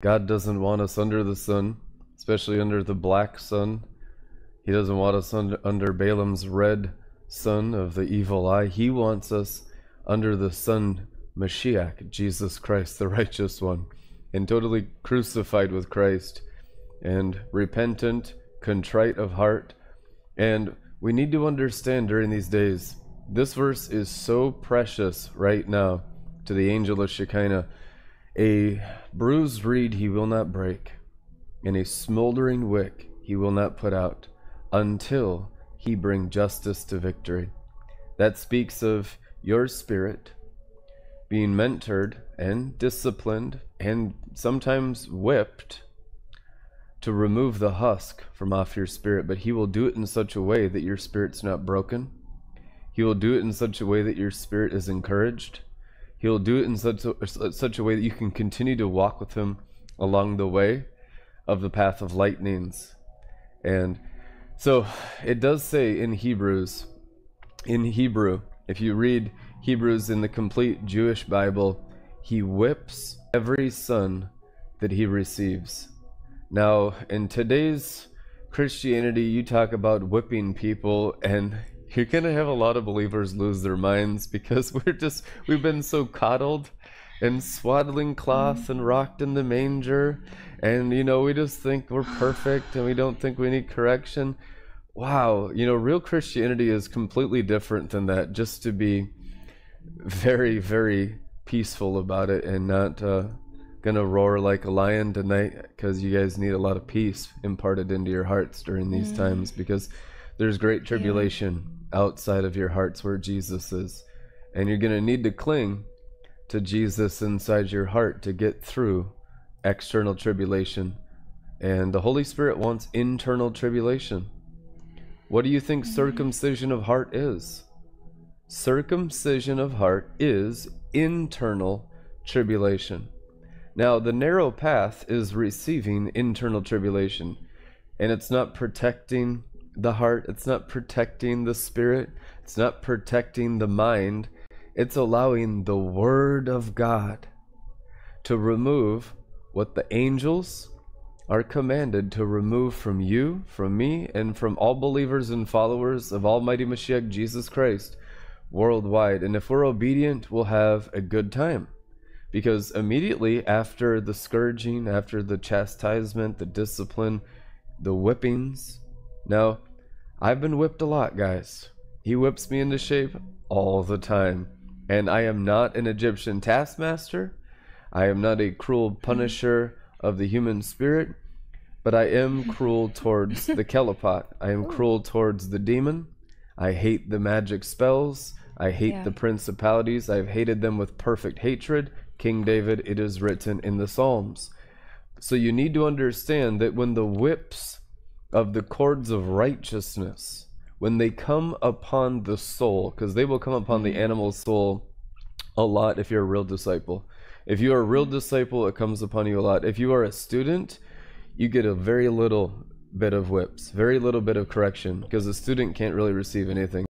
God doesn't want us under the sun, especially under the black sun. He doesn't want us under, under Balaam's red sun of the evil eye. He wants us under the sun, Mashiach, Jesus Christ, the righteous one, and totally crucified with Christ, and repentant, contrite of heart. And we need to understand during these days, this verse is so precious right now to the angel of Shekinah a bruised reed he will not break, and a smoldering wick he will not put out, until he bring justice to victory. That speaks of your spirit being mentored and disciplined and sometimes whipped to remove the husk from off your spirit, but he will do it in such a way that your spirit's not broken. He will do it in such a way that your spirit is encouraged He'll do it in such a, such a way that you can continue to walk with Him along the way of the path of lightnings. And so it does say in Hebrews, in Hebrew, if you read Hebrews in the complete Jewish Bible, He whips every son that He receives. Now, in today's Christianity, you talk about whipping people, and you're gonna have a lot of believers lose their minds because we're just we've been so coddled in swaddling cloth and rocked in the manger. And you know we just think we're perfect and we don't think we need correction. Wow you know real christianity is completely different than that just to be very very peaceful about it and not uh, gonna roar like a lion tonight because you guys need a lot of peace imparted into your hearts during these mm. times because there's great tribulation. yeah outside of your hearts where Jesus is. And you're going to need to cling to Jesus inside your heart to get through external tribulation. And the Holy Spirit wants internal tribulation. What do you think mm-hmm. circumcision of heart is? Circumcision of heart is internal tribulation. Now, the narrow path is receiving internal tribulation, and it's not protecting the heart, it's not protecting the spirit, it's not protecting the mind. It's allowing the Word of God to remove what the angels are commanded to remove from you, from me, and from all believers and followers of Almighty Mashiach Jesus Christ worldwide. And if we're obedient, we'll have a good time. Because immediately after the scourging, after the chastisement, the discipline, the whippings, now I've been whipped a lot, guys. He whips me into shape all the time. And I am not an Egyptian taskmaster. I am not a cruel punisher of the human spirit. But I am cruel towards the Kelipot. I am cruel towards the demon. I hate the magic spells. I hate yeah. the principalities. I've hated them with perfect hatred. King David, it is written in the Psalms. So you need to understand that when the whips of the cords of righteousness when they come upon the soul, because they will come upon the mm-hmm. animal's soul a lot if you're a real disciple. If you are a real mm-hmm. disciple, it comes upon you a lot. If you are a student, you get a very little bit of whips, very little bit of correction, because a student can't really receive anything.